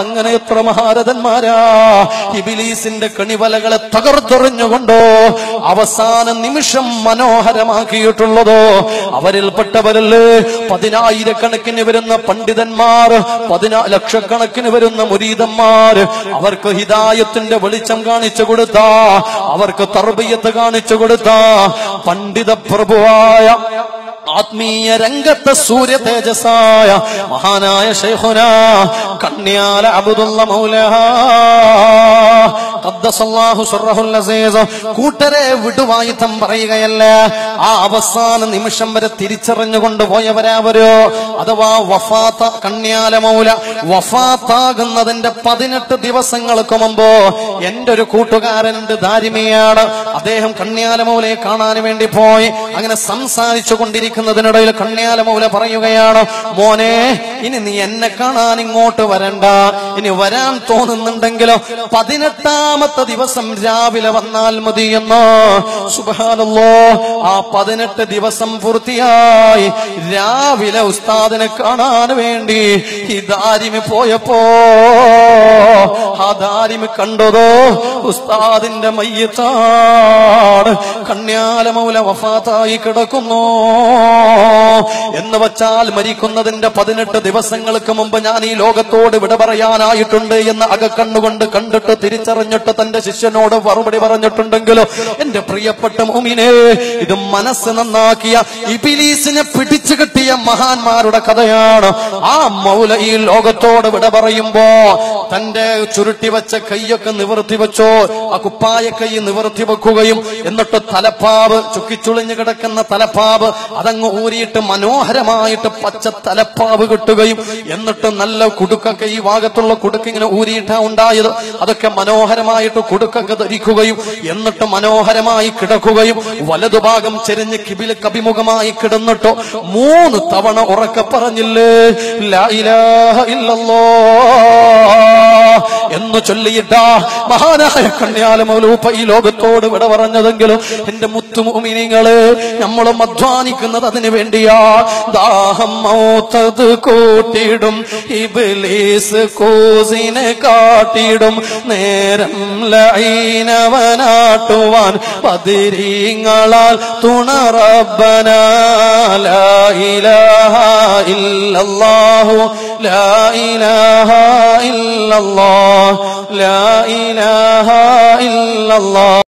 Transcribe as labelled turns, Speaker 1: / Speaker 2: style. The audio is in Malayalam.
Speaker 1: അങ്ങനെ എത്ര മഹാരഥന്മാരാ? ഇബിലീസിന്റെ കണിവലകളെ തകർത്തെറിഞ്ഞുകൊണ്ടോ അവസാന നിമിഷം മനോഹരമാക്കിയിട്ടുള്ളതോ? അവരിൽപ്പെട്ടവരല്ലേ? പതിനായിരക്കണക്കിന് വരുന്ന പണ്ഡിതന്മാർ പതിനാ ലക്ഷക്കണക്കിന് വരുന്ന മുരീതന്മാർ അവർക്ക് ഹിതായത്തിന്റെ വെളിച്ചം കാണിച്ചു കൊടുത്ത അവർക്ക് തർബീയത്ത് കാണിച്ചു കൊടുത്ത പണ്ഡിത പ്രഭുവായ ആത്മീയ രംഗത്തെ സൂര്യ തേജസ്സായ മഹാനായ ശൈഖുന കണ്യാല അബുദുള്ള മൗല ഖദ്ദസല്ലാഹു സിർറഹുൽ അസീസ് കൂട്ടരെ വിടുവായുധം പറയുകയല്ല? ആ അവസാന നിമിഷം വരെ തിരിച്ചറിഞ്ഞുകൊണ്ട് പോയവരാവരോ? അഥവാ വഫാത്ത കണ്യാല മൗല വഫാത്താകുന്നതിന്റെ പതിനെട്ട് ദിവസങ്ങൾക്ക് മുമ്പ് എന്റെ ഒരു കൂട്ടുകാരനുണ്ട് ദാരിമിയാണ്. അദ്ദേഹം കണ്യാല മൗലയെ കാണാൻ വേണ്ടി പോയി. അങ്ങനെ സംസാരിച്ചു കൊണ്ടിരിക്കുന്നതിനിടയിൽ കണ്യാല മൗല പറയുകയാണ് മോനെ ഇനി നീ എന്നെ കാണാൻ ഇങ്ങോട്ട് വരണ്ട. ഇനി വരാൻ തോന്നുന്നുണ്ടെങ്കിലോ? പതിനെട്ടാമത്തെ ദിവസം രാവിലെ വന്നാൽ മതിയെന്നോ? സുബാനല്ലോ ആ പതിനെട്ട് ദിവസം പൂർത്തിയായി. രാവിലെ ഉസ്താദിനെ കാണാൻ വേണ്ടി ഈ ദാരിമി പോയപ്പോ ആ ദാരിമി കണ്ടതോ? ഉസ്താദിന്റെ മയ്യത്താണ് കണ്യാലമൗല വഫാത്തായി കിടക്കുന്നു. എന്ന് വച്ചാൽ മരിക്കുന്നതിന്റെ പതിനെട്ട് ദിവസങ്ങൾക്ക് മുമ്പ് ഞാൻ ഈ ലോകത്തോട് വിട പറയാനായിട്ടുണ്ട് എന്ന് അകക്കണ്ണുകൊണ്ട് കണ്ടിട്ട് തിരിച്ചറിഞ്ഞിട്ട് തന്റെ ശിഷ്യനോട് മറുപടി പറഞ്ഞിട്ടുണ്ടെങ്കിലോ എന്റെ പ്രിയപ്പെട്ട മോമിനെ ഇത് മനസ്സ് നന്നാക്കിയ ഇബിലീസിനെ പിടിച്ചു കിട്ടിയ മഹാന്മാരുടെ കഥയാണ്. ആ മൗല ഈ ലോകത്തോട് വിട പറയുമ്പോ തന്റെ ചുരുട്ടി വെച്ച കൈയൊക്കെ നിവർത്തി വെച്ചോ ആ കുപ്പായ കൈ നിവർത്തി വെക്കുകയും എന്നിട്ട് തലപ്പാവ് ചുക്കിച്ചുളിഞ്ഞു കിടക്കുന്ന തലപ്പാവ് അതങ്ങ് ഊരിയിട്ട് മനോഹരമായിട്ട് പച്ച തലപ്പാവ് കിട്ടുകയും എന്നിട്ട് നല്ല കുടുക്കൊക്കെ ഈ ഭാഗത്തുള്ള കുടുക്ക് ഇങ്ങനെ ഊരിയിട്ടാ ഉണ്ടായത്. അതൊക്കെ മനോഹരമായിട്ട് കുടുക്കൊക്കെ ധരിക്കുകയും എന്നിട്ട് മനോഹരമായി കിടക്കുകയും വലതുഭാഗം ചെരിഞ്ഞ് കിബിൽ കഭിമുഖമായി കിടന്നിട്ടോ മൂന്ന് തവണ ഉറക്കെ പറഞ്ഞില്ലേ ലാ ഇലാഹ ഇല്ലല്ലോ. എന്ന് ചൊല്ലിയിട്ട മഹാനായ കണ്യാലമൗലൂപ്പ ഈ ലോകത്തോട് വിട പറഞ്ഞതെങ്കിലും എന്റെ മുത്തുമോമിനിങ്ങൾ നമ്മളും അധ്വാനിക്കുന്നത് അതിനു വേണ്ടിയാ. ദാഹം മൗത്തത് കൂട്ടിയിടും ഇബിലീസ് കൂസിനെ കാട്ടിയിടും. നേരം ലൈനവനാട്ടുവാൻ പതിരീങ്ങളാൽ തുണറബന ലാ ഇലാഹ ഇല്ലല്ലാഹു ലാ ഇലാഹ ഇല്ലല്ലാഹ് ലാ ഇലാഹ ഇല്ലല്ലാഹ്